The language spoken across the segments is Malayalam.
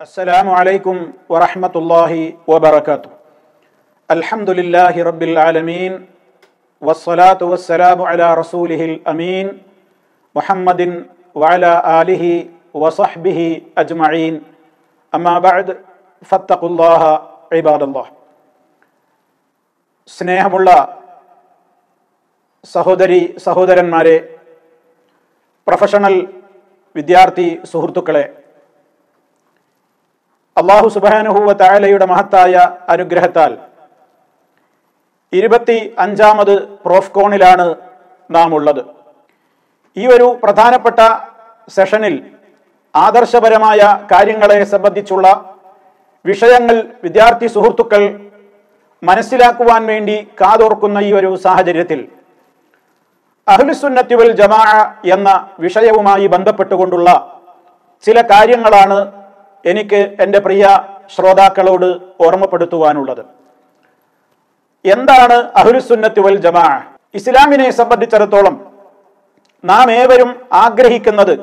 السلام عليكم ورحمة الله وبركاته الحمد لله رب العالمين والصلاة والسلام على رسوله الأمين محمد وعلى آله وصحبه أجمعين أما بعد فاتقوا الله عباد الله സ്നേഹമുള്ള സഹോദരി സഹോദരന്മാരെ പ്രൊഫഷണൽ വിദ്യാർത്ഥി സുഹൃത്തുക്കളെ അള്ളാഹു സുബാനുഹൂവ തായാലയുടെ മഹത്തായ അനുഗ്രഹത്താൽ ഇരുപത്തി അഞ്ചാമത് പ്രോഫ്കോണിലാണ് നാം ഉള്ളത് ഈ ഒരു പ്രധാനപ്പെട്ട സെഷനിൽ ആദർശപരമായ കാര്യങ്ങളെ സംബന്ധിച്ചുള്ള വിഷയങ്ങൾ വിദ്യാർത്ഥി സുഹൃത്തുക്കൾ മനസ്സിലാക്കുവാൻ വേണ്ടി കാതോർക്കുന്ന ഈ ഒരു സാഹചര്യത്തിൽ അഹ്ലുസുന്നത്തുവൽ ജമാ എന്ന വിഷയവുമായി ബന്ധപ്പെട്ടുകൊണ്ടുള്ള ചില കാര്യങ്ങളാണ് എനിക്ക് എന്റെ പ്രിയ ശ്രോതാക്കളോട് ഓർമ്മപ്പെടുത്തുവാനുള്ളത്. എന്താണ് അഹുരുസുന്നത്തി വൽ ജമാ ഇസ്ലാമിനെ സംബന്ധിച്ചിടത്തോളം നാം ഏവരും ആഗ്രഹിക്കുന്നത്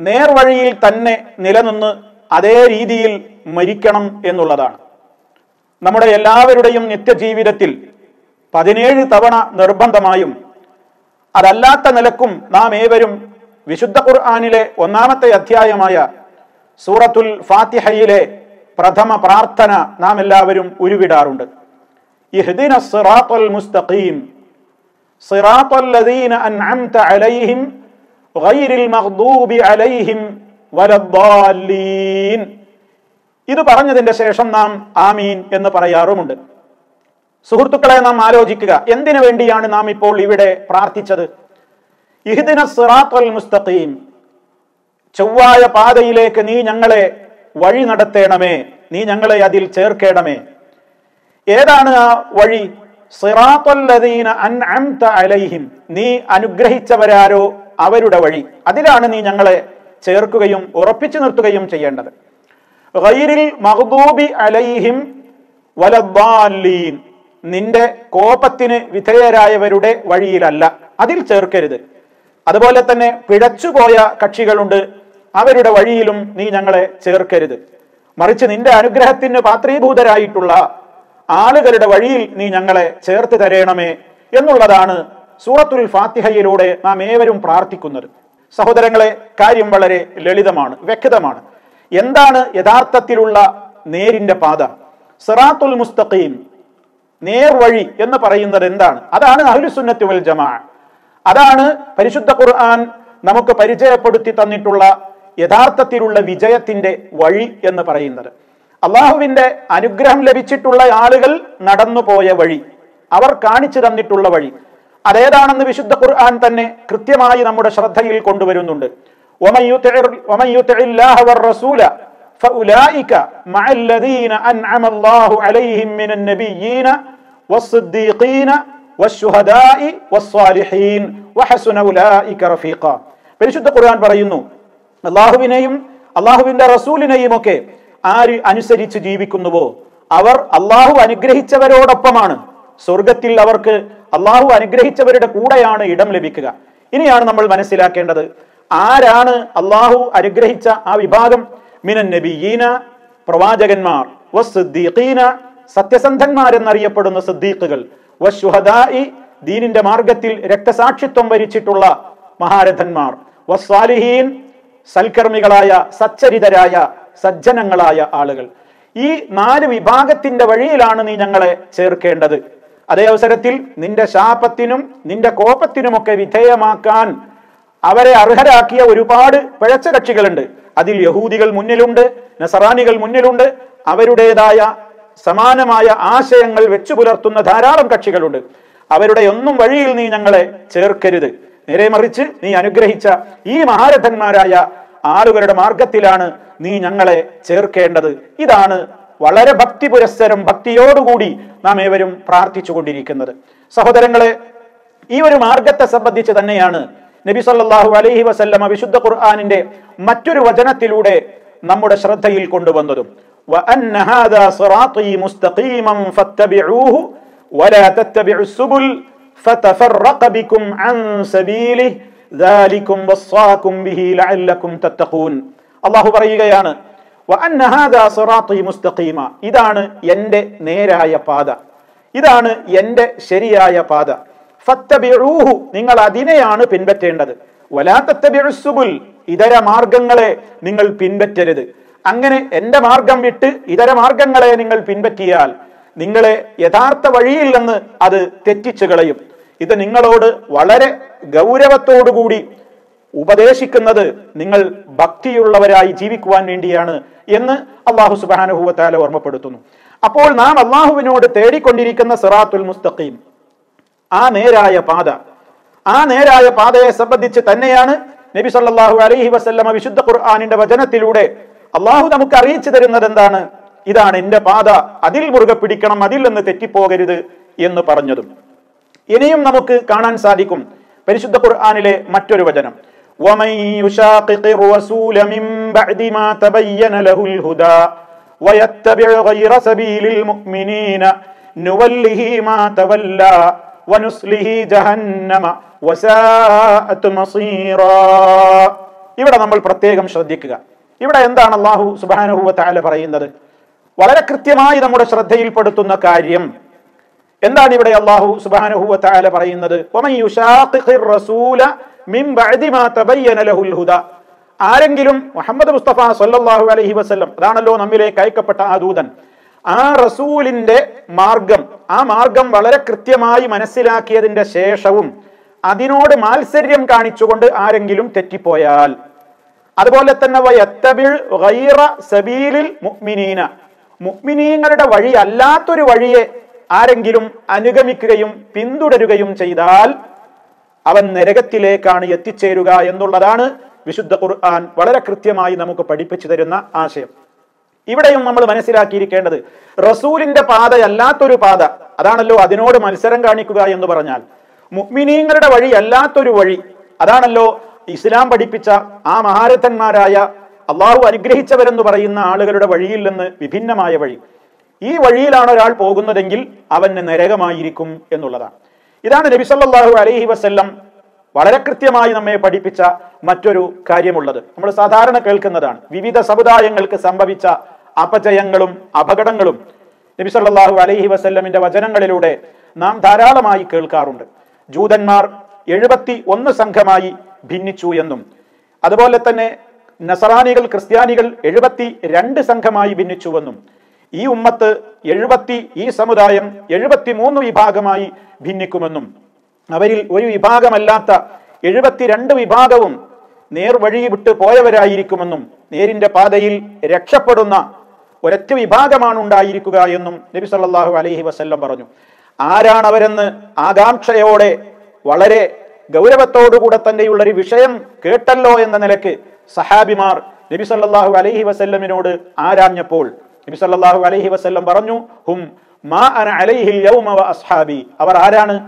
നേർവഴിയിൽ തന്നെ നിലനിന്ന് അതേ രീതിയിൽ മരിക്കണം എന്നുള്ളതാണ്. നമ്മുടെ എല്ലാവരുടെയും നിത്യജീവിതത്തിൽ പതിനേഴ് തവണ നിർബന്ധമായും അതല്ലാത്ത നിലക്കും നാം ഏവരും വിശുദ്ധ ഖുർആാനിലെ ഒന്നാമത്തെ അധ്യായമായ സൂറത്തുൽ ഫാത്തിഹയിലെ പ്രഥമ പ്രാർത്ഥന നാം എല്ലാവരും ഉരുവിടാറുണ്ട്. മുസ്തഖീം. ലദീന അൻഅംത അലൈഹിം മഗ്ദൂബി അലൈഹിം ഇത് പറഞ്ഞതിന്റെ ശേഷം നാം ആമീൻ എന്ന് പറയാറുമുണ്ട്. സുഹൃത്തുക്കളെ നാം ആലോചിക്കുക എന്തിനു വേണ്ടിയാണ് നാം ഇപ്പോൾ ഇവിടെ പ്രാർത്ഥിച്ചത്? ഇഹ്ദിന സിറാത്തുൽ മുസ്തഖീം. ചൊവ്വായ പാതയിലേക്ക് നീ ഞങ്ങളെ വഴി നടത്തേണമേ. നീ ഞങ്ങളെ അതിൽ ചേർക്കേണമേ. ഏതാണ് ആ വഴി? അലൈഹിം. നീ അനുഗ്രഹിച്ചവരാരോ അവരുടെ വഴി. അതിലാണ് നീ ഞങ്ങളെ ചേർക്കുകയും ഉറപ്പിച്ചു നിർത്തുകയും ചെയ്യേണ്ടത്. ഗൈരിൽ മഹ്ദൂബി അലൈഹിം വലദ്ദാലീൻ നിന്റെ കോപത്തിന് വിധേയരായവരുടെ വഴിയിലല്ല. അതിൽ ചേർക്കരുത്. അതുപോലെ തന്നെ പിഴച്ചുപോയ കക്ഷികളുണ്ട്. അവരുടെ വഴിയിലും നീ ഞങ്ങളെ ചേർക്കരുത്. മറിച്ച് നിന്റെ അനുഗ്രഹത്തിന് പാത്രീഭൂതരായിട്ടുള്ള ആളുകളുടെ വഴിയിൽ നീ ഞങ്ങളെ ചേർത്ത് തരേണമേ എന്നുള്ളതാണ് സൂറത്തുൽ ഫാത്തിഹയിലൂടെ നാം ഏവരും പ്രാർത്ഥിക്കുന്നത്. സഹോദരങ്ങളെ കാര്യം വളരെ ലളിതമാണ് വ്യക്തമാണ്. എന്താണ് യഥാർത്ഥത്തിലുള്ള നേരിന്റെ പാത? സിറാത്തുൽ മുസ്തഖീം നേർവഴി എന്ന് പറയുന്നത് എന്താണ്? അതാണ് അഹ്ലുസുന്നത്തി വൽ ജമാ. അതാണ് പരിശുദ്ധ ഖുർആൻ നമുക്ക് പരിചയപ്പെടുത്തി തന്നിട്ടുള്ള യഥാർത്ഥത്തിലുള്ള വിജയത്തിന്റെ വഴി എന്ന് പറയുന്നത് അള്ളാഹുവിന്റെ അനുഗ്രഹം ലഭിച്ചിട്ടുള്ള ആളുകൾ നടന്നുപോയ വഴി അവർ കാണിച്ചു തന്നിട്ടുള്ള വഴി അതേതാണെന്ന് വിശുദ്ധ ഖുർആൻ തന്നെ കൃത്യമായി നമ്മുടെ ശ്രദ്ധയിൽ കൊണ്ടുവരുന്നുണ്ട് ومن يطع الله والرسول فأولئك مع الذين أنعم الله عليهم من النبيين والصديقين പരിശുദ്ധ ഖുർആൻ പറയുന്നു അള്ളാഹുവിനെയും അള്ളാഹുവിന്റെ റസൂലിനെയും ഒക്കെ ആര് അനുസരിച്ച് ജീവിക്കുന്നുവോ? അവർ അള്ളാഹു അനുഗ്രഹിച്ചവരോടൊപ്പമാണ്. സ്വർഗത്തിൽ അവർക്ക് അള്ളാഹു അനുഗ്രഹിച്ചവരുടെ കൂടെയാണ് ഇടം ലഭിക്കുക. ഇനിയാണ് നമ്മൾ മനസ്സിലാക്കേണ്ടത് ആരാണ് അള്ളാഹു അനുഗ്രഹിച്ച ആ വിഭാഗം? മിനൻ നബിയീന പ്രവാചകന്മാർ. സത്യസന്ധന്മാരെന്നറിയപ്പെടുന്ന സദ്ദീഖുകൾ. വശുഹദായി ദീനിന്റെ മാർഗത്തിൽ രക്തസാക്ഷിത്വം വരിച്ചിട്ടുള്ള മഹാരഥന്മാർ. വസ്വാലിഹീൻ സൽക്കർമ്മികളായ സച്ചരിതരായ സജ്ജനങ്ങളായ ആളുകൾ. ഈ നാല് വിഭാഗത്തിന്റെ വഴിയിലാണ് നീ ഞങ്ങളെ ചേർക്കേണ്ടത്. അതേ അവസരത്തിൽ നിന്റെ ശാപത്തിനും നിന്റെ കോപത്തിനുമൊക്കെ വിധേയമാക്കാൻ അവരെ അർഹരാക്കിയ ഒരുപാട് പിഴച്ച കക്ഷികളുണ്ട്. അതിൽ യഹൂദികൾ മുന്നിലുണ്ട് നസറാനികൾ മുന്നിലുണ്ട് അവരുടേതായ സമാനമായ ആശയങ്ങൾ വെച്ചു പുലർത്തുന്ന ധാരാളം കക്ഷികളുണ്ട്. അവരുടെ ഒന്നും വഴിയിൽ നീ ഞങ്ങളെ ചേർക്കരുത്. നേരെ മറിച്ച് നീ അനുഗ്രഹിച്ച ഈ മഹാരഥന്മാരായ ആളുകളുടെ മാർഗത്തിലാണ് നീ ഞങ്ങളെ ചേർക്കേണ്ടത്. ഇതാണ് വളരെ ഭക്തി പുരസ്സരം ഭക്തിയോടുകൂടി നാം ഏവരും പ്രാർത്ഥിച്ചു കൊണ്ടിരിക്കുന്നത്. സഹോദരങ്ങളെ ഈ ഒരു മാർഗത്തെ സംബന്ധിച്ച് തന്നെയാണ് നബി സല്ലാഹു അലൈഹി വസല്ലമ വിശുദ്ധ ഖുർആാനിന്റെ മറ്റൊരു വചനത്തിലൂടെ നമ്മുടെ ശ്രദ്ധയിൽ കൊണ്ടുവന്നതും. وأن هذا صراطي مستقيما فاتبعوه ولا تتبعوا السبل فتفرق بكم عن سبيله ذلكم وصاكم به لعلكم تتقون അള്ളാഹു പറയുകയാണ് വഅന്ന ഹാദാ സിറാത്തി മുസ്തഖീമ ഇതാണ് എൻ്റെ നേരായ പാത ഇതാണ് എൻ്റെ ശരിയായ പാത ഫത്തബിഊഹു നിങ്ങൾ അതിനെയാണ് പിൻപറ്റേണ്ടത് വലാ തത്തബിഉ സുബുൽ ഇതര മാർഗങ്ങളെ നിങ്ങൾ പിൻപറ്റരുത് അങ്ങനെ എന്റെ മാർഗം വിട്ട് ഇതര മാർഗങ്ങളെ നിങ്ങൾ പിൻപറ്റിയാൽ നിങ്ങളെ യഥാർത്ഥ വഴിയിൽ നിന്ന് അത് തെറ്റിച്ചു കളയും. ഇത് നിങ്ങളോട് വളരെ ഗൗരവത്തോടുകൂടി ഉപദേശിക്കുന്നത് നിങ്ങൾ ഭക്തിയുള്ളവരായി ജീവിക്കുവാൻ വേണ്ടിയാണ് എന്ന് അള്ളാഹു സുബാനുഭൂവത്താല ഓർമ്മപ്പെടുത്തുന്നു. അപ്പോൾ നാം അള്ളാഹുവിനോട് തേടിക്കൊണ്ടിരിക്കുന്ന സിറാത്തുൽ മുസ്തഖീം ആ നേരായ പാത ആ നേരായ പാതയെ സംബന്ധിച്ച് തന്നെയാണ് നബി സല്ലാഹു അലഹി വസ്ല്ലമ വിശുദ്ധ ഖുർആാനിന്റെ വചനത്തിലൂടെ അള്ളാഹു നമുക്ക് അറിയിച്ചു തരുന്നത് എന്താണ് ഇതാണ് എന്റെ പാത അതിൽ മുറുകെ പിടിക്കണം അതിൽ നിന്ന് തെറ്റിപ്പോകരുത് എന്ന് പറഞ്ഞതും ഇനിയും നമുക്ക് കാണാൻ സാധിക്കും പരിശുദ്ധ ഖുർആാനിലെ മറ്റൊരു വചനം ومن يشاقق الرسول من بعد ما تبين له الهدى ويتبع غير سبيل المؤمنين نوله ما تولى ونسله جهنم وساءت مصيرا ഇവിടെ നമ്മൾ പ്രത്യേകം ശ്രദ്ധിക്കുക ഇവിടെ എന്താണ് അള്ളാഹു സുബാനുഭവത്തായാലും പറയുന്നത്? വളരെ കൃത്യമായി നമ്മുടെ ശ്രദ്ധയിൽപ്പെടുത്തുന്ന കാര്യം എന്താണ് ഇവിടെ അള്ളാഹു സുബാനുഹുവ താല പറയുന്നത്? ആരെങ്കിലും മുഹമ്മദ് മുസ്തഫ സല്ലല്ലാഹു അലഹി വസല്ലം അതാണല്ലോ നമ്മിലേക്ക് അയക്കപ്പെട്ട ആ ദൂതൻ ആ റസൂലിന്റെ മാർഗം ആ മാർഗം വളരെ കൃത്യമായി മനസ്സിലാക്കിയതിന്റെ ശേഷവും അതിനോട് മാത്സര്യം കാണിച്ചുകൊണ്ട് ആരെങ്കിലും തെറ്റിപ്പോയാൽ അതുപോലെ തന്നെ സബീലിൽ മുഅ്മിനീന. മുഅ്മിനീങ്ങളുടെ വഴി അല്ലാത്തൊരു വഴിയെ ആരെങ്കിലും അനുഗമിക്കുകയും പിന്തുടരുകയും ചെയ്താൽ അവൻ നരകത്തിലേക്കാണ് എത്തിച്ചേരുക എന്നുള്ളതാണ് വിശുദ്ധ ഖുർആൻ വളരെ കൃത്യമായി നമുക്ക് പഠിപ്പിച്ചു തരുന്ന ആശയം. ഇവിടെയും നമ്മൾ മനസ്സിലാക്കിയിരിക്കേണ്ടത് റസൂലിന്റെ പാതയല്ലാത്തൊരു പാത അതാണല്ലോ അതിനോട് മത്സരം കാണിക്കുക എന്ന് പറഞ്ഞാൽ. മുഅ്മിനീങ്ങളുടെ വഴി അല്ലാത്തൊരു വഴി അതാണല്ലോ ഇസ്ലാം പഠിപ്പിച്ച ആ മഹാരഥന്മാരായ അള്ളാഹു അനുഗ്രഹിച്ചവരെന്ന് പറയുന്ന ആളുകളുടെ വഴിയിൽ നിന്ന് വിഭിന്നമായ വഴി. ഈ വഴിയിലാണ് ഒരാൾ പോകുന്നതെങ്കിൽ അവന് നരകമായിരിക്കും എന്നുള്ളതാണ്. ഇതാണ് നബി സല്ലല്ലാഹു അലൈഹി വസല്ലം വളരെ കൃത്യമായി നമ്മെ പഠിപ്പിച്ച മറ്റൊരു കാര്യമുള്ളത്. നമ്മൾ സാധാരണ കേൾക്കുന്നതാണ്. വിവിധ സമുദായങ്ങൾക്ക് സംഭവിച്ച അപജയങ്ങളും അപകടങ്ങളും നബി സല്ലല്ലാഹു അലൈഹി വസല്ലമിന്റെ വചനങ്ങളിലൂടെ നാം ധാരാളമായി കേൾക്കാറുണ്ട്. ജൂതന്മാർ എഴുപത്തി ഒന്ന് സംഘമായി ഭിന്നിച്ചു എന്നും. അതുപോലെ തന്നെ നസറാനികൾ ക്രിസ്ത്യാനികൾ എഴുപത്തി രണ്ട് സംഘമായി ഭിന്നിച്ചുവെന്നും ഈ ഉമ്മത്ത് എഴുപത്തി ഈ സമുദായം എഴുപത്തി മൂന്ന് വിഭാഗമായി ഭിന്നിക്കുമെന്നും. അവരിൽ ഒരു വിഭാഗമല്ലാത്ത എഴുപത്തിരണ്ട് വിഭാഗവും നേർവഴി വിട്ട് പോയവരായിരിക്കുമെന്നും നേരിന്റെ പാതയിൽ രക്ഷപ്പെടുന്ന ഒരൊറ്റ വിഭാഗമാണ് ഉണ്ടായിരിക്കുക എന്നും നബി സല്ലാഹു അലഹി വസ്ല്ലം പറഞ്ഞു. ആരാണവരെന്ന് ആകാംക്ഷയോടെ വളരെ ഗൗരവത്തോടുകൂടെ തന്നെയുള്ള ഒരു വിഷയം കേട്ടല്ലോ എന്ന നിലയ്ക്ക് സഹാബിമാർ നബി സല്ലാഹു അലൈഹി വസല്ലമിനോട് ആരാഞ്ഞപ്പോൾ നബി സല്ലാഹു അലൈഹി വസല്ലം പറഞ്ഞു ഹും മാ അന അസ്ഹാബി. അവർ ആരാണ്?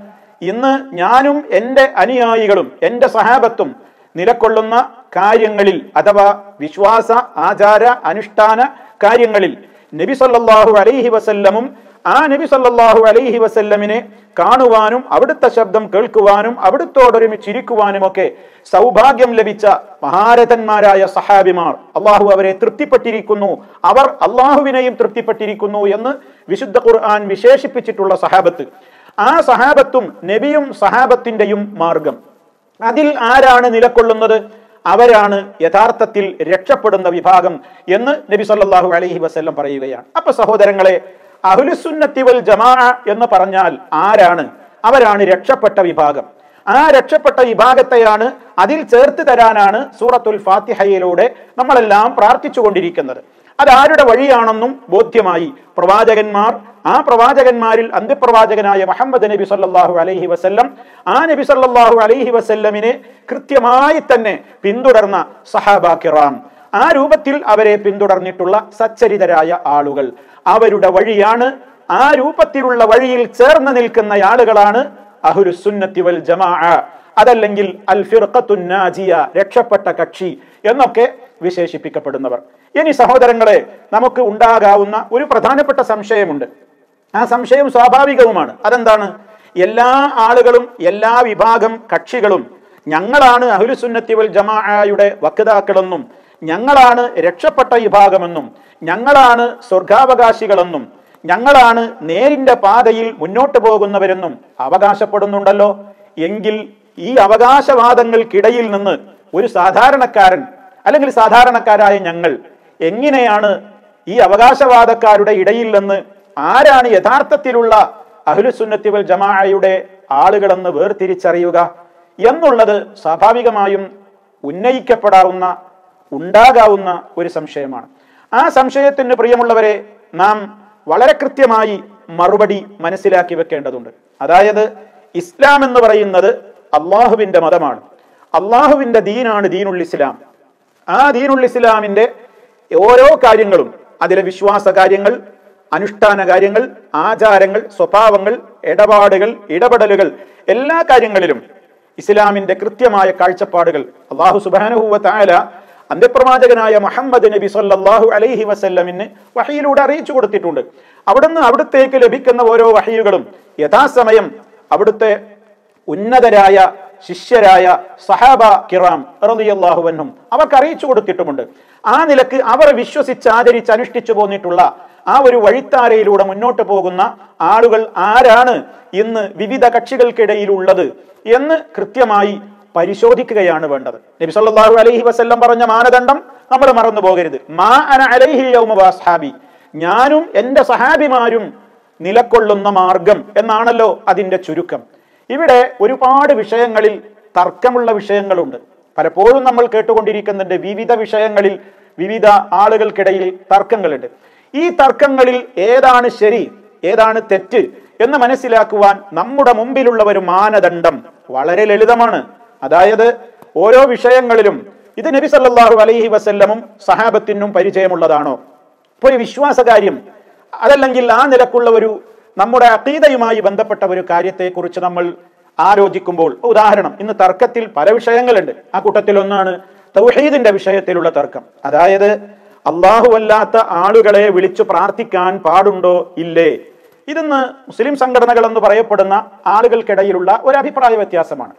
ഇന്ന് ഞാനും എന്റെ അനുയായികളും എന്റെ സഹാബത്തും നിലക്കൊള്ളുന്ന കാര്യങ്ങളിൽ അഥവാ വിശ്വാസ ആചാര അനുഷ്ഠാന കാര്യങ്ങളിൽ നബി സല്ലാഹു അലൈഹി വസല്ലമും ആ നബി സല്ലാഹു അലൈഹി വസല്ലമിനെ കാണുവാനും അവിടുത്തെ ശബ്ദം കേൾക്കുവാനും അവിടുത്തോടൊരുമിച്ചിരിക്കുവാനും ഒക്കെ സൗഭാഗ്യം ലഭിച്ച മഹാരഥന്മാരായ സഹാബിമാർ അള്ളാഹു അവരെ തൃപ്തിപ്പെട്ടിരിക്കുന്നു. അവർ അള്ളാഹുവിനെയും തൃപ്തിപ്പെട്ടിരിക്കുന്നു എന്ന് വിശുദ്ധ ഖുർആൻ വിശേഷിപ്പിച്ചിട്ടുള്ള സഹാബത്ത്. ആ സഹാബത്തും നബിയും സഹാബത്തിന്റെയും മാർഗം. അതിൽ ആരാണ് നിലകൊള്ളുന്നത്? അവരാണ് യഥാർത്ഥത്തിൽ രക്ഷപ്പെടുന്ന വിഭാഗം എന്ന് നബി സല്ലാഹു അലഹി വസ്ല്ലം പറയുകയാണ്. അപ്പൊ സഹോദരങ്ങളെ അഹ്ലുസുന്നത്തി വൽ ജമാ എന്ന് പറഞ്ഞാൽ ആരാണ്? അവരാണ് രക്ഷപ്പെട്ട വിഭാഗം. ആ രക്ഷപ്പെട്ട വിഭാഗത്തെയാണ് അതിൽ ചേർത്ത് തരാനാണ് സൂറത്തുൽ ഫാത്തിഹയിലൂടെ നമ്മളെല്ലാം പ്രാർത്ഥിച്ചുകൊണ്ടിരിക്കുന്നത്. അതാരുടെ വഴിയാണെന്നും ബോധ്യമായി. പ്രവാചകന്മാർ ആ പ്രവാചകന്മാരിൽ അന്ത്യപ്രവാചകനായ മുഹമ്മദ് നബി സല്ലാഹു അലൈഹി വസല്ലം ആ നബി സല്ലാഹു അലൈഹി വസല്ലമിനെ കൃത്യമായി തന്നെ പിന്തുടർന്ന സഹാബാ കിറാം. ആ രൂപത്തിൽ അവരെ പിന്തുടർന്നിട്ടുള്ള സച്ചരിതരായ ആളുകൾ. അവരുടെ വഴിയാണ് ആ രൂപത്തിലുള്ള വഴിയിൽ ചേർന്ന് നിൽക്കുന്ന ആളുകളാണ് അഹുരുസുന്നത്തി വൽ ജമാ അതല്ലെങ്കിൽ അൽ ഫിർഖത്തു നാജിയ രക്ഷപ്പെട്ട കക്ഷി എന്നൊക്കെ വിശേഷിപ്പിക്കപ്പെടുന്നവർ. ഇനി സഹോദരങ്ങളെ നമുക്ക് ഉണ്ടാകാവുന്ന ഒരു പ്രധാനപ്പെട്ട സംശയമുണ്ട്. ആ സംശയം സ്വാഭാവികവുമാണ്. അതെന്താണ്? എല്ലാ ആളുകളും എല്ലാ വിഭാഗം കക്ഷികളും ഞങ്ങളാണ് അഹുലുസുന്നത്തി വൽ ജമാഅയുടെ വക്താക്കളെന്നും ഞങ്ങളാണ് രക്ഷപ്പെട്ട വിഭാഗമെന്നും ഞങ്ങളാണ് സ്വർഗാവകാശികളെന്നും ഞങ്ങളാണ് നേരിന്റെ പാതയിൽ മുന്നോട്ട് പോകുന്നവരെന്നും അവകാശപ്പെടുന്നുണ്ടല്ലോ. എങ്കിൽ ഈ അവകാശവാദങ്ങൾക്കിടയിൽ നിന്ന് ഒരു സാധാരണക്കാരൻ അല്ലെങ്കിൽ സാധാരണക്കാരായ ഞങ്ങൾ എങ്ങനെയാണ് ഈ അവകാശവാദക്കാരുടെ ഇടയിൽ നിന്ന് ആരാണ് യഥാർത്ഥത്തിലുള്ള അഹുലുസുന്നത്തിവൽ ജമാഅയുടെ ആളുകളെന്ന് വേർതിരിച്ചറിയുക എന്നുള്ളത് സ്വാഭാവികമായും ഉന്നയിക്കപ്പെടാവുന്ന ഉണ്ടാകാവുന്ന ഒരു സംശയമാണ്. ആ സംശയത്തിന് പ്രിയമുള്ളവരെ നാം വളരെ കൃത്യമായി മറുപടി മനസ്സിലാക്കി വെക്കേണ്ടതുണ്ട്. അതായത് ഇസ്ലാം എന്ന് പറയുന്നത് അള്ളാഹുവിന്റെ മതമാണ്. അള്ളാഹുവിന്റെ ദീനാണ് ദീനുൽ ഇസ്ലാം. ആ ദീനുൽ ഇസ്ലാമിന്റെ ഓരോ കാര്യങ്ങളും അതിലെ വിശ്വാസ കാര്യങ്ങൾ അനുഷ്ഠാന കാര്യങ്ങൾ ആചാരങ്ങൾ സ്വഭാവങ്ങൾ ഇടപാടുകൾ ഇടപെടലുകൾ എല്ലാ കാര്യങ്ങളിലും ഇസ്ലാമിന്റെ കൃത്യമായ കാഴ്ചപ്പാടുകൾ അള്ളാഹു സുബാനുഭൂവത്തായ അന്ത്യപ്രവാചകനായ മുഹമ്മദ് നബി സല്ലാഹു അലൈഹി വസല്ലമിന് വഹയിലൂടെ അറിയിച്ചു കൊടുത്തിട്ടുണ്ട്. അവിടുന്ന് അവിടുത്തേക്ക് ലഭിക്കുന്ന ഓരോ വഹയുകളും യഥാസമയം അവിടുത്തെ ഉന്നതരായ ശിഷ്യരായ സഹാബ കിറാം റളിയല്ലാഹു അൻഹും അവർക്ക് അറിയിച്ചു കൊടുത്തിട്ടുമുണ്ട്. ആ നിലയ്ക്ക് അവർ വിശ്വസിച്ച് ആദരിച്ച് അനുഷ്ഠിച്ചു പോന്നിട്ടുള്ള ആ ഒരു വഴിത്താരയിലൂടെ മുന്നോട്ട് പോകുന്ന ആളുകൾ ആരാണ് ഇന്ന് വിവിധ കക്ഷികൾക്കിടയിലുള്ളത് എന്ന് കൃത്യമായി പരിശോധിക്കുകയാണ് വേണ്ടത്. നബി സല്ലല്ലാഹു അലൈഹി വസല്ലം പറഞ്ഞ മാനദണ്ഡം നമ്മൾ മറന്നു പോകരുത്. മാ അന അലൈഹി വാസ്ഹാബി ഞാനും എന്റെ സഹാബിമാരും നിലക്കൊള്ളുന്ന മാർഗം എന്നാണല്ലോ അതിന്റെ ചുരുക്കം. ഇവിടെ ഒരുപാട് വിഷയങ്ങളിൽ തർക്കമുള്ള വിഷയങ്ങളുണ്ട്. പലപ്പോഴും നമ്മൾ കേട്ടുകൊണ്ടിരിക്കുന്നുണ്ട് വിവിധ വിഷയങ്ങളിൽ വിവിധ ആളുകൾക്കിടയിൽ തർക്കങ്ങളുണ്ട്. ഈ തർക്കങ്ങളിൽ ഏതാണ് ശരി ഏതാണ് തെറ്റ് എന്ന് മനസ്സിലാക്കുവാൻ നമ്മുടെ മുമ്പിലുള്ള ഒരു മാനദണ്ഡം വളരെ ലളിതമാണ്. അതായത് ഓരോ വിഷയങ്ങളിലും ഇത് നബി സല്ലാഹു അലൈഹി വസല്ലമും സഹാബത്തിനും പരിചയമുള്ളതാണോ? ഇപ്പൊ ഒരു വിശ്വാസകാര്യം അതല്ലെങ്കിൽ ആ നിലക്കുള്ള ഒരു നമ്മുടെ അതീതയുമായി ബന്ധപ്പെട്ട ഒരു കാര്യത്തെക്കുറിച്ച് നമ്മൾ ആലോചിക്കുമ്പോൾ ഉദാഹരണം ഇന്ന് തർക്കത്തിൽ പല വിഷയങ്ങളുണ്ട്. ആ കൂട്ടത്തിൽ ഒന്നാണ് തൗഹീദിന്റെ വിഷയത്തിലുള്ള തർക്കം. അതായത് അല്ലാത്ത ആളുകളെ വിളിച്ചു പ്രാർത്ഥിക്കാൻ പാടുണ്ടോ? ഇല്ലേ? ഇതെന്ന് മുസ്ലിം സംഘടനകൾ എന്ന് പറയപ്പെടുന്ന ആളുകൾക്കിടയിലുള്ള ഒരു അഭിപ്രായ വ്യത്യാസമാണ്.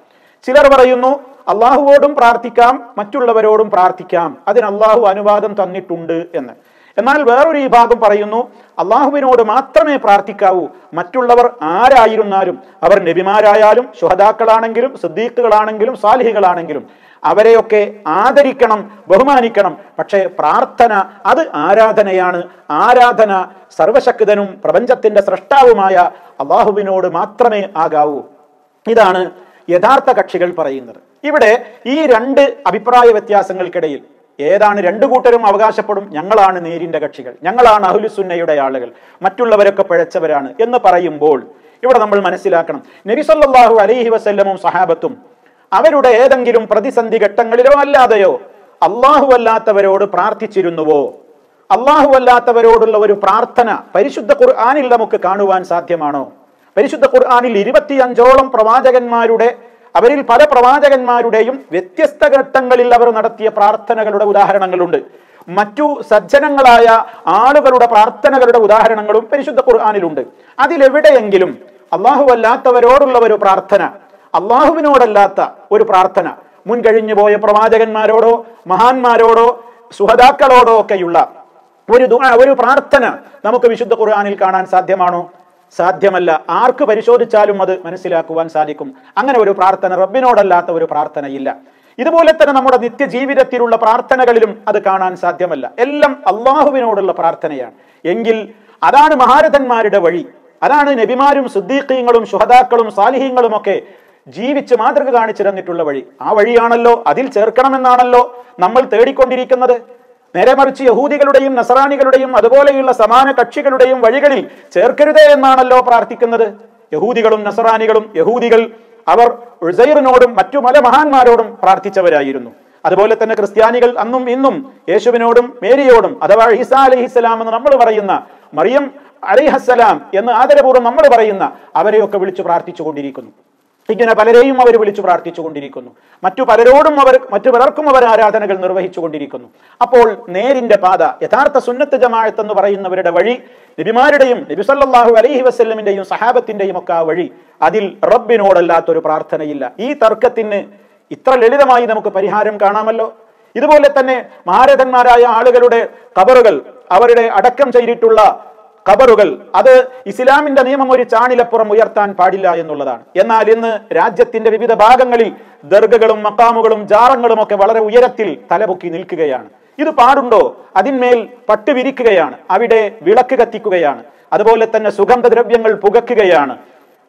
ചിലർ പറയുന്നു അള്ളാഹുവോടും പ്രാർത്ഥിക്കാം മറ്റുള്ളവരോടും പ്രാർത്ഥിക്കാം. അതിന് അള്ളാഹു അനുവാദം തന്നിട്ടുണ്ട് എന്ന്. എന്നാൽ വേറൊരു വിഭാഗം പറയുന്നു അള്ളാഹുവിനോട് മാത്രമേ പ്രാർത്ഥിക്കാവൂ. മറ്റുള്ളവർ ആരായിരുന്നാലും അവർ നബിമാരായാലും ശുഹദാക്കളാണെങ്കിലും സിദ്ദീഖുകളാണെങ്കിലും സാലിഹികളാണെങ്കിലും അവരെയൊക്കെ ആദരിക്കണം ബഹുമാനിക്കണം. പക്ഷേ പ്രാർത്ഥന അത് ആരാധനയാണ്. ആരാധന സർവശക്തനും പ്രപഞ്ചത്തിന്റെ സൃഷ്ടാവുമായ അള്ളാഹുവിനോട് മാത്രമേ ആകാവൂ. ഇതാണ് യഥാർത്ഥ കക്ഷികൾ പറയുന്നത്. ഇവിടെ ഈ രണ്ട് അഭിപ്രായ വ്യത്യാസങ്ങൾക്കിടയിൽ ഏതാണ് രണ്ടു കൂട്ടരും അവകാശപ്പെടും? ഞങ്ങളാണ് നേരിന്റെ കക്ഷികൾ. ഞങ്ങളാണ് അഹുലുസുന്നയുടെ ആളുകൾ. മറ്റുള്ളവരൊക്കെ പിഴച്ചവരാണ് എന്ന് പറയുമ്പോൾ ഇവിടെ നമ്മൾ മനസ്സിലാക്കണം. നബിസല്ലാഹു അലൈഹി വസല്ലമും സഹാബത്തും അവരുടെ ഏതെങ്കിലും പ്രതിസന്ധി ഘട്ടങ്ങളിലോ അല്ലാതെയോ അള്ളാഹു അല്ലാത്തവരോട് പ്രാർത്ഥിച്ചിരുന്നുവോ? അള്ളാഹു അല്ലാത്തവരോടുള്ള ഒരു പ്രാർത്ഥന പരിശുദ്ധ ഖുർആാനിൽ നമുക്ക് കാണുവാൻ സാധ്യമാണോ? പരിശുദ്ധ ഖുർആാനിൽ ഇരുപത്തിയഞ്ചോളം പ്രവാചകന്മാരുടെ അവരിൽ പല പ്രവാചകന്മാരുടെയും വ്യത്യസ്ത ഘട്ടങ്ങളിൽ അവർ നടത്തിയ പ്രാർത്ഥനകളുടെ ഉദാഹരണങ്ങളുണ്ട്. മറ്റു സജ്ജനങ്ങളായ ആളുകളുടെ പ്രാർത്ഥനകളുടെ ഉദാഹരണങ്ങളും പരിശുദ്ധ ഖുർആാനിലുണ്ട്. അതിലെവിടെയെങ്കിലും അള്ളാഹു അല്ലാത്തവരോടുള്ള ഒരു പ്രാർത്ഥന അള്ളാഹുവിനോടല്ലാത്ത ഒരു പ്രാർത്ഥന മുൻ കഴിഞ്ഞു പോയ പ്രവാചകന്മാരോടോ മഹാന്മാരോടോ സുഹതാക്കളോടോ ഒക്കെയുള്ള ഒരു ഒരു പ്രാർത്ഥന നമുക്ക് വിശുദ്ധ ഖുർആാനിൽ കാണാൻ സാധ്യമാണോ? സാധ്യമല്ല. ആർക്ക് പരിശോധിച്ചാലും അത് മനസ്സിലാക്കുവാൻ സാധിക്കും. അങ്ങനെ ഒരു പ്രാർത്ഥന റബ്ബിനോടല്ലാത്ത ഒരു പ്രാർത്ഥനയില്ല. ഇതുപോലെ തന്നെ നമ്മുടെ നിത്യജീവിതത്തിലുള്ള പ്രാർത്ഥനകളിലും അത് കാണാൻ സാധ്യമല്ല. എല്ലാം അള്ളാഹുവിനോടുള്ള പ്രാർത്ഥനയാണ്. എങ്കിൽ അതാണ് മഹാരഥന്മാരുടെ വഴി. അതാണ് നബിമാരും സുദ്ദീഖീങ്ങളും ശുഹദാക്കളും സാലിഹീങ്ങളും ഒക്കെ ജീവിച്ച് മാതൃക കാണിച്ചു തന്നിട്ടുള്ള വഴി. ആ വഴിയാണല്ലോ അതിൽ ചേർക്കണമെന്നാണല്ലോ നമ്മൾ തേടിക്കൊണ്ടിരിക്കുന്നത്. നേരെ മറിച്ച് യഹൂദികളുടെയും നസറാനികളുടെയും അതുപോലെയുള്ള സമാന കക്ഷികളുടെയും വഴികളിൽ ചേർക്കരുതേ എന്നാണല്ലോ പ്രാർത്ഥിക്കുന്നത്. യഹൂദികളും നസറാനികളും യഹൂദികൾ അവർ ഉസൈറിനോടും മറ്റു പല മഹാന്മാരോടും പ്രാർത്ഥിച്ചവരായിരുന്നു. അതുപോലെ തന്നെ ക്രിസ്ത്യാനികൾ അന്നും ഇന്നും യേശുവിനോടും മേരിയോടും അഥവാ ഈസാ അലഹിസ്സലാം എന്ന് നമ്മൾ പറയുന്ന മറിയം അലിഹസ്സലാം എന്ന് ആദരപൂർവം നമ്മൾ പറയുന്ന അവരെയൊക്കെ വിളിച്ചു പ്രാർത്ഥിച്ചു കൊണ്ടിരിക്കുന്നു ഇങ്ങനെ പലരെയും അവർ വിളിച്ചു പ്രാർത്ഥിച്ചുകൊണ്ടിരിക്കുന്നു. മറ്റു പലരോടും അവർ മറ്റു പലർക്കും അവർ ആരാധനകൾ നിർവഹിച്ചുകൊണ്ടിരിക്കുന്നു. അപ്പോൾ നേരിന്റെ പാത യഥാർത്ഥ സുന്നത്ത് ജമാഅത്ത് എന്ന് പറയുന്നവരുടെ വഴി നബിമാരുടെയും നബി സല്ലല്ലാഹു അലൈഹി വസ്ല്ലമിന്റെയും സഹാബത്തിന്റെയും ഒക്കെ ആ വഴി അതിൽ റബ്ബിനോടല്ലാത്തൊരു പ്രാർത്ഥനയില്ല. ഈ തർക്കത്തിന് ഇത്ര ലളിതമായി നമുക്ക് പരിഹാരം കാണാമല്ലോ? ഇതുപോലെ തന്നെ മഹാരഥന്മാരായ ആളുകളുടെ കബറുകൾ അവരുടെ അടക്കം ചെയ്തിട്ടുള്ള ഖബറുകൾ. അത് ഇസ്ലാമിന്റെ നിയമം ഒരു ചാണിലപ്പുറം ഉയർത്താൻ പാടില്ല എന്നുള്ളതാണ്. എന്നാൽ ഇന്ന് രാജ്യത്തിന്റെ വിവിധ ഭാഗങ്ങളിൽ ദർഗകളും മക്കാമുകളും ജാറങ്ങളും ഒക്കെ വളരെ ഉയരത്തിൽ തലപൊക്കി നിൽക്കുകയാണ്. ഇത് പാടുണ്ടോ? അതിന്മേൽ പട്ട് വിരിക്കുകയാണ്. അവിടെ വിളക്ക് കത്തിക്കുകയാണ്. അതുപോലെ തന്നെ സുഗന്ധദ്രവ്യങ്ങൾ പുകക്കുകയാണ്.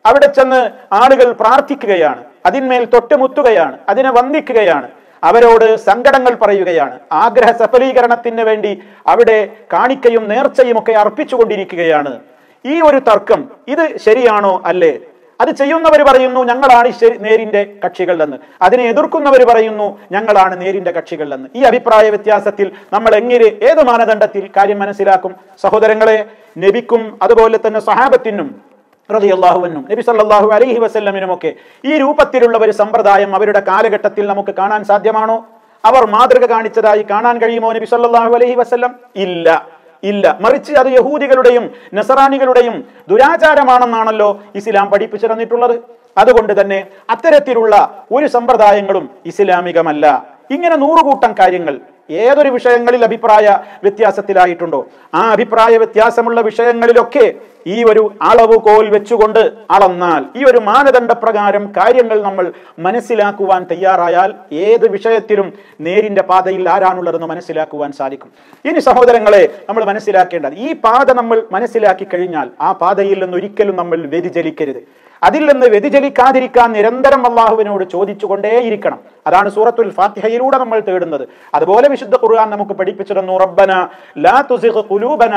അവിടെ ചെന്ന് ആളുകൾ പ്രാർത്ഥിക്കുകയാണ്. അതിന്മേൽ തൊട്ടുമുത്തുകയാണ് അതിനെ വന്ദിക്കുകയാണ്. അവരോട് സങ്കടങ്ങൾ പറയുകയാണ്. ആഗ്രഹ സഫലീകരണത്തിന് വേണ്ടി അവിടെ കാണിക്കയും നേർച്ചയും ഒക്കെ അർപ്പിച്ചുകൊണ്ടിരിക്കുകയാണ്. ഈ ഒരു തർക്കം ഇത് ശരിയാണോ അല്ലേ? അത് ചെയ്യുന്നവർ പറയുന്നു ഞങ്ങളാണ് നേരിന്റെ കക്ഷികൾ എന്ന് അതിനെ എതിർക്കുന്നവർ പറയുന്നു ഞങ്ങളാണ് നേരിന്റെ കക്ഷികൾ എന്ന് ഈ അഭിപ്രായ വ്യത്യാസത്തിൽ നമ്മൾ എങ്ങനെ ഏത് മാനദണ്ഡത്തിൽ കാര്യം മനസ്സിലാക്കും? സഹോദരങ്ങളെ നബിക്കും അതുപോലെ തന്നെ സഹാബത്തിനും റളിയല്ലാഹുവിനും നബി സല്ലല്ലാഹു അലൈഹി വസ്ല്ലമിനുമൊക്കെ ഈ രൂപത്തിലുള്ള ഒരു സമ്പ്രദായം അവരുടെ കാലഘട്ടത്തിൽ നമുക്ക് കാണാൻ സാധ്യമാണോ? അവർ മാതൃക കാണിച്ചതായി കാണാൻ കഴിയുമോ നബി സല്ലാഹു അലൈഹി വസ്ല്ലം? ഇല്ല. ഇല്ല. മറിച്ച് അത് യഹൂദികളുടെയും നസറാനികളുടെയും ദുരാചാരമാണെന്നാണല്ലോ ഇസ്ലാം പഠിപ്പിച്ചു തന്നിട്ടുള്ളത്. അതുകൊണ്ട് തന്നെ അത്തരത്തിലുള്ള ഒരു സമ്പ്രദായങ്ങളും ഇസ്ലാമികമല്ല. ഇങ്ങനെ നൂറുകൂട്ടം കാര്യങ്ങൾ ഏതൊരു വിഷയങ്ങളിൽ അഭിപ്രായ വ്യത്യാസത്തിലായിട്ടുണ്ടോ? ആ അഭിപ്രായ വ്യത്യാസമുള്ള വിഷയങ്ങളിലൊക്കെ ഈ ഒരു അളവ് കോൽ വെച്ചുകൊണ്ട് അളന്നാൽ ഈ ഒരു മാനദണ്ഡ പ്രകാരം കാര്യങ്ങൾ നമ്മൾ മനസ്സിലാക്കുവാൻ തയ്യാറായാൽ ഏത് വിഷയത്തിലും നേരിന്റെ പാതയിൽ ആരാണുള്ളതെന്ന് മനസ്സിലാക്കുവാൻ സാധിക്കും. ഇനി സഹോദരങ്ങളെ നമ്മൾ മനസ്സിലാക്കേണ്ടത് ഈ പാത നമ്മൾ മനസ്സിലാക്കി കഴിഞ്ഞാൽ ആ പാതയിൽ നിന്ന് ഒരിക്കലും നമ്മൾ വ്യതിചലിക്കരുത്. അതിൽ നിന്ന് വ്യതിചലിക്കാതിരിക്കാൻ നിരന്തരം അള്ളാഹുവിനോട് ചോദിച്ചുകൊണ്ടേയിരിക്കണം. അതാണ് സൂറത്തുൽ ഫാത്തിഹയിലൂടെ നമ്മൾ തേടുന്നത്. അതുപോലെ വിശുദ്ധ ഖുർആൻ നമുക്ക് പഠിപ്പിച്ചിരുന്നു റബ്ബന ലാ തുസിഖ് ഖുലൂബന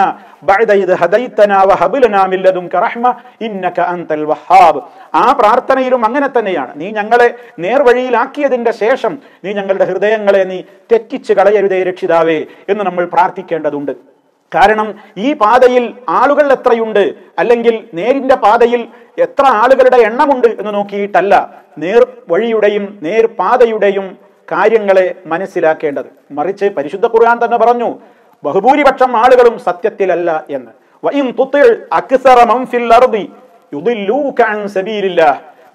ബഅദ ഹദൈതനാ വഹബ് ലനാ മിൻ റഹ്മ ഇന്നക അൻതൽ വഹാബ്. ആ പ്രാർത്ഥനയിലും അങ്ങനെ തന്നെയാണ്. നീ ഞങ്ങളെ നേർവഴിയിലാക്കിയതിന്റെ ശേഷം നീ ഞങ്ങളുടെ ഹൃദയങ്ങളെ നീ തെറ്റിച്ച് കളയരുതേ രക്ഷിതാവേ എന്ന് നമ്മൾ പ്രാർത്ഥിക്കേണ്ടതുണ്ട്. കാരണം ഈ പാതയിൽ ആളുകൾ എത്രയുണ്ട്? അല്ലെങ്കിൽ നേരിന്റെ പാതയിൽ എത്ര ആളുകളുടെ എണ്ണമുണ്ട് എന്ന് നോക്കിയിട്ടല്ല നേർ വഴിയുടെയും നേർ പാതയുടെയും കാര്യങ്ങളെ മനസ്സിലാക്കേണ്ടത്. മറിച്ച് പരിശുദ്ധ ഖുർആൻ തന്നെ പറഞ്ഞു ബഹുഭൂരിപക്ഷം ആളുകളും സത്യത്തിലല്ല എന്ന്.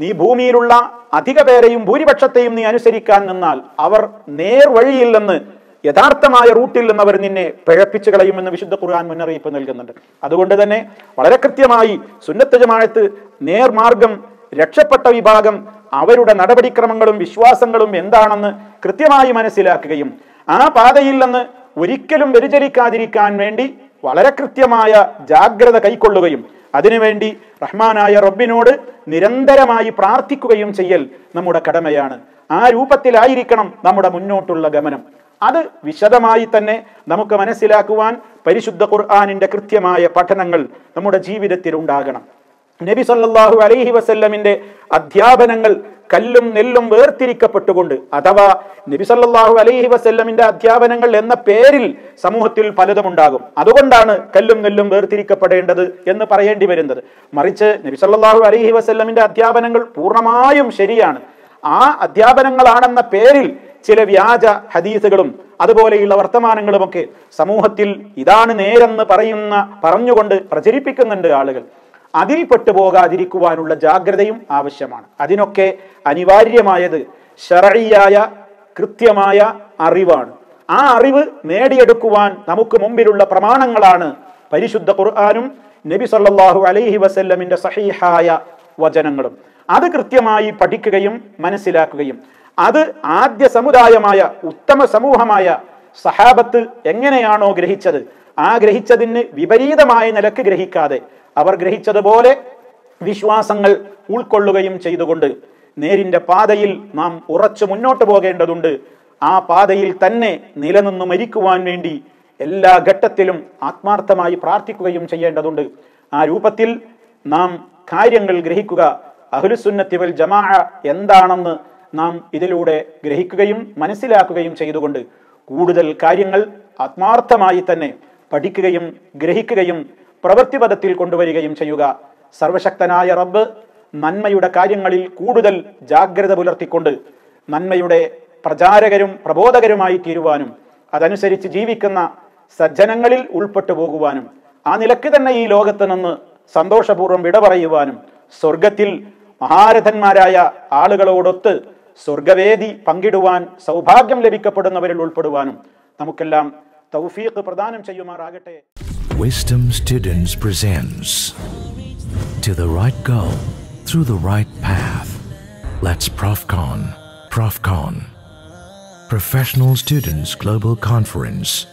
നീ ഭൂമിയിലുള്ള അധിക പേരെയും ഭൂരിപക്ഷത്തെയും നീ അനുസരിക്കാൻ നിന്നാൽ അവർ നേർ വഴിയില്ലെന്ന് യഥാർത്ഥമായ റൂട്ടിൽ നിന്ന് അവർ നിന്നെ പിഴപ്പിച്ചു കളയുമെന്ന് വിശുദ്ധ ഖുർആൻ മുന്നറിയിപ്പ് നൽകുന്നുണ്ട്. അതുകൊണ്ട് തന്നെ വളരെ കൃത്യമായി സുന്നത്ത് ജമാഴത്ത് നേർമാർഗം രക്ഷപ്പെട്ട വിഭാഗം അവരുടെ നടപടിക്രമങ്ങളും വിശ്വാസങ്ങളും എന്താണെന്ന് കൃത്യമായി മനസ്സിലാക്കുകയും ആ പാതയിൽ നിന്ന് ഒരിക്കലും വ്യതിചലിക്കാതിരിക്കാൻ വേണ്ടി വളരെ കൃത്യമായ ജാഗ്രത കൈക്കൊള്ളുകയും അതിനുവേണ്ടി റഹ്മാനായ റബ്ബിനോട് നിരന്തരമായി പ്രാർത്ഥിക്കുകയും ചെയ്യൽ നമ്മുടെ കടമയാണ്. ആ രൂപത്തിലായിരിക്കണം നമ്മുടെ മുന്നോട്ടുള്ള ഗമനം. അത് വിശദമായി തന്നെ നമുക്ക് മനസ്സിലാക്കുവാൻ പരിശുദ്ധ ഖുർആാനിന്റെ കൃത്യമായ പഠനങ്ങൾ നമ്മുടെ ജീവിതത്തിൽ ഉണ്ടാകണം നബി സല്ലാഹു അലൈഹി വസല്ലമിന്റെ അധ്യാപനങ്ങൾ കല്ലും നെല്ലും വേർതിരിക്കപ്പെട്ടുകൊണ്ട് അഥവാ നബി സല്ലല്ലാഹു അലൈഹി വസ്ല്ലമിന്റെ അധ്യാപനങ്ങൾ എന്ന പേരിൽ സമൂഹത്തിൽ പലതും ഉണ്ടാകും അതുകൊണ്ടാണ് കല്ലും നെല്ലും വേർതിരിക്കപ്പെടേണ്ടത് എന്ന് പറയേണ്ടി വരുന്നത്. മറിച്ച് നബി സല്ലല്ലാഹു അലൈഹി വസ്ല്ലമിന്റെ അധ്യാപനങ്ങൾ പൂർണമായും ശരിയാണ്. ആ അധ്യാപനങ്ങളാണെന്ന പേരിൽ ചില വ്യാജ ഹദീസുകളും അതുപോലെയുള്ള വർത്തമാനങ്ങളുമൊക്കെ സമൂഹത്തിൽ ഇതാണ് നേരെന്ന് പറയുന്ന പറഞ്ഞുകൊണ്ട് പ്രചരിപ്പിക്കുന്നുണ്ട് ആളുകൾ. അതിൽ പെട്ടുപോകാതിരിക്കുവാനുള്ള ജാഗ്രതയും ആവശ്യമാണ്. അതിനൊക്കെ അനിവാര്യമായത് ഷറയിയായ കൃത്യമായ അറിവാണ്. ആ അറിവ് നേടിയെടുക്കുവാൻ നമുക്ക് മുമ്പിലുള്ള പ്രമാണങ്ങളാണ് പരിശുദ്ധ ഖുർആാനും നബി സല്ലാഹു അലൈഹി വസല്ലമിന്റെ സഹീഹായ വചനങ്ങളും. അത് കൃത്യമായി പഠിക്കുകയും മനസ്സിലാക്കുകയും അത് ആദ്യ സമുദായമായ ഉത്തമ സമൂഹമായ സഹാബത്ത് എങ്ങനെയാണോ ഗ്രഹിച്ചത്? ആ ഗ്രഹിച്ചതിന് വിപരീതമായ നിലയ്ക്ക് ഗ്രഹിക്കാതെ അവർ ഗ്രഹിച്ചതുപോലെ വിശ്വാസങ്ങൾ ഉൾക്കൊള്ളുകയും ചെയ്തുകൊണ്ട് നേരിന്റെ പാതയിൽ നാം ഉറച്ചു മുന്നോട്ട് പോകേണ്ടതുണ്ട്. ആ പാതയിൽ തന്നെ നിലനിന്ന് മരിക്കുവാൻ വേണ്ടി എല്ലാ ഘട്ടത്തിലും ആത്മാർത്ഥമായി പ്രാർത്ഥിക്കുകയും ചെയ്യേണ്ടതുണ്ട്. ആ രൂപത്തിൽ നാം കാര്യങ്ങൾ ഗ്രഹിക്കുക. അഹ്ലുസുന്നത്തി വൽ ജമാ എന്താണെന്ന് നാം ഇതിലൂടെ ഗ്രഹിക്കുകയും മനസ്സിലാക്കുകയും ചെയ്തുകൊണ്ട് കൂടുതൽ കാര്യങ്ങൾ ആത്മാർത്ഥമായി തന്നെ പഠിക്കുകയും ഗ്രഹിക്കുകയും പ്രവൃത്തിപഥത്തിൽ കൊണ്ടുവരികയും ചെയ്യുക. സർവശക്തനായ റബ്ബ് നന്മയുടെ കാര്യങ്ങളിൽ കൂടുതൽ ജാഗ്രത പുലർത്തിക്കൊണ്ട് നന്മയുടെ പ്രചാരകരും പ്രബോധകരുമായി തീരുവാനും അതനുസരിച്ച് ജീവിക്കുന്ന സജ്ജനങ്ങളിൽ ഉൾപ്പെട്ടു പോകുവാനും ആ നിലയ്ക്ക് തന്നെ ഈ ലോകത്ത് നിന്ന് സന്തോഷപൂർവം വിട പറയുവാനും സ്വർഗത്തിൽ മഹാരഥന്മാരായ ആളുകളോടൊത്ത് സ്വർഗവേദി പങ്കിടുവാൻ സൗഭാഗ്യം ലഭിക്കപ്പെടുന്നവരിൽ ഉൾപ്പെടുവാനും നമുക്കെല്ലാം തൗഫീഖ് പ്രദാനം ചെയ്യുമാറാകട്ടെ. Wisdom Students presents To the Right Goal Through the Right Path. Let's ProfCon. ProfCon. Professional Students Global Conference